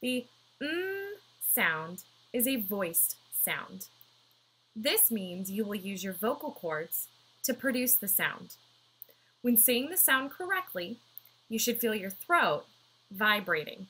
The mm sound is a voiced sound. This means you will use your vocal cords to produce the sound. When saying the sound correctly, you should feel your throat vibrating.